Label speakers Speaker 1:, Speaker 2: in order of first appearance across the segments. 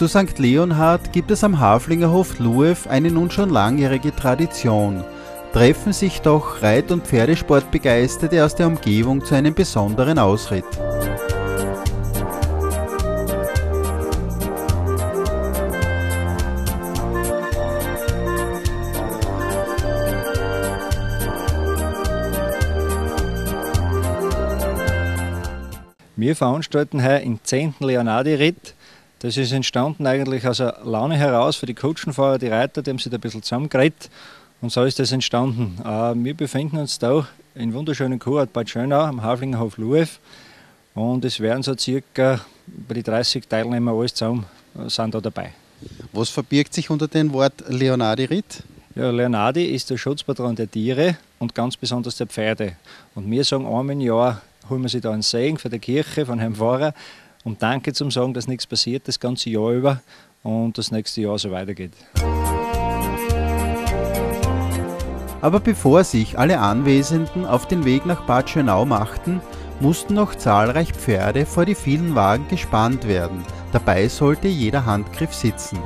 Speaker 1: Zu St. Leonhard gibt es am Haflingerhof Luev eine nun schon langjährige Tradition. Treffen sich doch Reit- und Pferdesportbegeisterte aus der Umgebung zu einem besonderen Ausritt.
Speaker 2: Wir veranstalten heute den 10. Leonardi-Ritt. Das ist entstanden eigentlich aus einer Laune heraus für die Kutschenfahrer, die Reiter, die haben sich da ein bisschen zusammengeredet. Und so ist das entstanden. Äh, wir befinden uns da in wunderschönen Kurort Bad Schönau am Haflingerhof Luev. Und es werden so circa bei die 30 Teilnehmer alles zusammen äh, sind da dabei.
Speaker 1: Was verbirgt sich unter dem Wort Leonardi-Ritt?
Speaker 2: Ja, Leonardi ist der Schutzpatron der Tiere und ganz besonders der Pferde. Und wir sagen einmal im Jahr, holen wir sich da einen Segen für die Kirche von Herrn Pfarrer und Danke zum Sagen, dass nichts passiert das ganze Jahr über und das nächste Jahr so weitergeht.
Speaker 1: Aber bevor sich alle Anwesenden auf den Weg nach Bad Schönau machten, mussten noch zahlreich Pferde vor die vielen Wagen gespannt werden. Dabei sollte jeder Handgriff sitzen.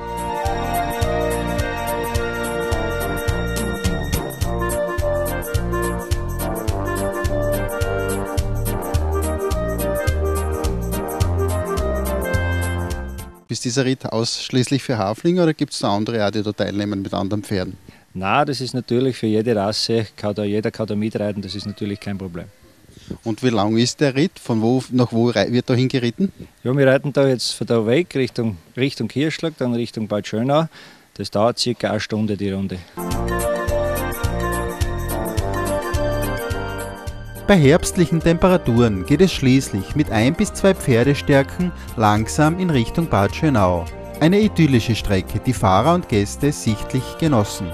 Speaker 1: Ist dieser Ritt ausschließlich für Haflinger oder gibt es da andere, auch, die da teilnehmen mit anderen Pferden?
Speaker 2: Na, das ist natürlich für jede Rasse, kann da, jeder kann da mitreiten, das ist natürlich kein Problem.
Speaker 1: Und wie lang ist der Ritt? Von wo nach wo wird da hingeritten?
Speaker 2: Ja, wir reiten da jetzt von da weg Richtung, Richtung Kirschlag, dann Richtung Bad Schönau. Das dauert circa eine Stunde die Runde.
Speaker 1: Bei herbstlichen Temperaturen geht es schließlich mit ein bis zwei Pferdestärken langsam in Richtung Bad Schönau. Eine idyllische Strecke, die Fahrer und Gäste sichtlich genossen.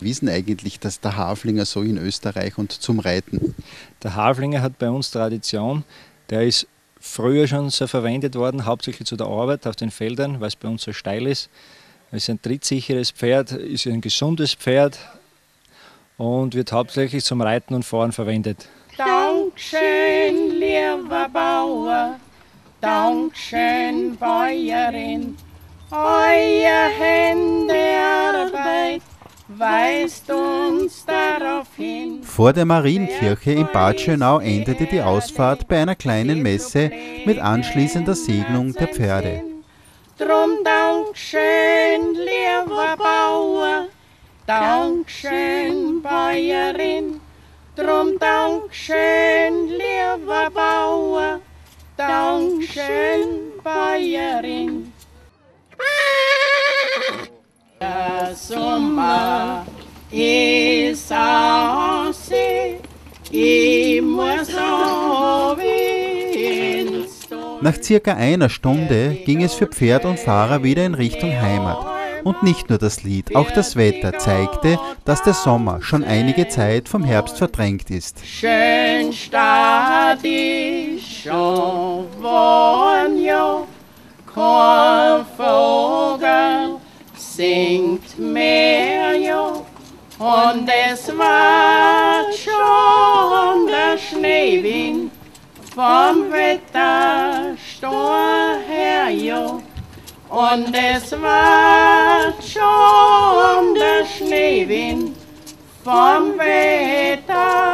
Speaker 1: Wie ist denn eigentlich das der Haflinger so in Österreich und zum Reiten?
Speaker 2: Der Haflinger hat bei uns Tradition. Der ist früher schon so verwendet worden, hauptsächlich zu der Arbeit auf den Feldern, weil es bei uns so steil ist. Es ist ein trittsicheres Pferd, ist ein gesundes Pferd und wird hauptsächlich zum Reiten und Fahren verwendet.
Speaker 3: Dankeschön, lieber Bauer, Dankeschön, Bäuerin, euer Händearbeit weist uns darauf hin.
Speaker 1: Vor der Marienkirche in Bad Schönau endete die Ausfahrt bei einer kleinen Messe mit anschließender Segnung der Pferde.
Speaker 3: Drum Dankeschön, lieber Bauer, Dankeschön, Bäuerin. Drum Dankeschön, lieber Bauer, Dankeschön, Bäuerin. Der Sommer
Speaker 1: Nach circa einer Stunde ging es für Pferd und Fahrer wieder in Richtung Heimat. Und nicht nur das Lied, auch das Wetter zeigte, dass der Sommer schon einige Zeit vom Herbst verdrängt ist.
Speaker 3: Schön statt ich schon wohn, ja, kein Vogel singt mehr, und es war schon der Schneewind vom Wetter her, ja, und es war schon der Schneewind vom Wetter